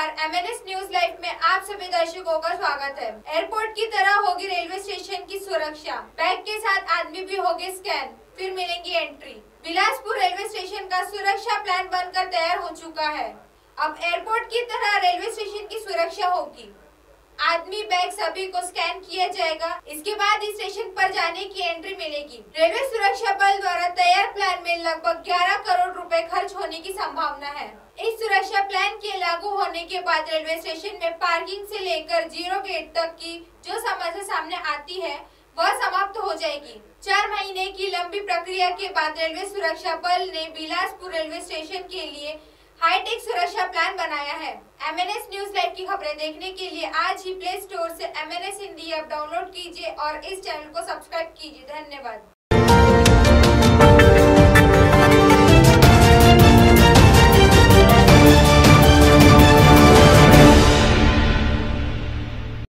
MNS news live में आप सभी दर्शकों का स्वागत है। एयरपोर्ट की तरह होगी रेलवे स्टेशन की सुरक्षा। बैग के साथ आदमी भी होंगे स्कैन फिर मिलेंगी एंट्री बिलासपुर रेलवे स्टेशन का सुरक्षा प्लान बनकर तैयार हो चुका है। अब एयरपोर्ट की तरह रेलवे स्टेशन की सुरक्षा होगी। आदमी बैग सभी को स्कैन किया जाएगा। इसके बाद इस स्टेशन पर जाने की एंट्री मिलेगी। रेलवे सुरक्षा बल द्वारा तैयार प्लान में लगभग 11 करोड़ रुपए खर्च होने की संभावना है। इस सुरक्षा प्लान के लागू होने के बाद रेलवे स्टेशन में पार्किंग से लेकर ज़ीरो गेट तक की जो समस्या सामने आती है, वह समाप्त हो जाएगी। चार महीने की लंबी प्रक्रिया के बाद रेलवे सुरक्षा बल ने बिलासपुर रेलवे स्टेशन के लिए हाईटेक सुरक्षा प्लान बनाया है। एमएनएस न्यूज़ लाइव की खबरें देखने के लिए आज ही प्ले स्टोर से एमएनएस हिंदी ऐप डाउनलोड कीजिए और इस चैनल को सब्सक्राइब कीजिए। धन्यवाद।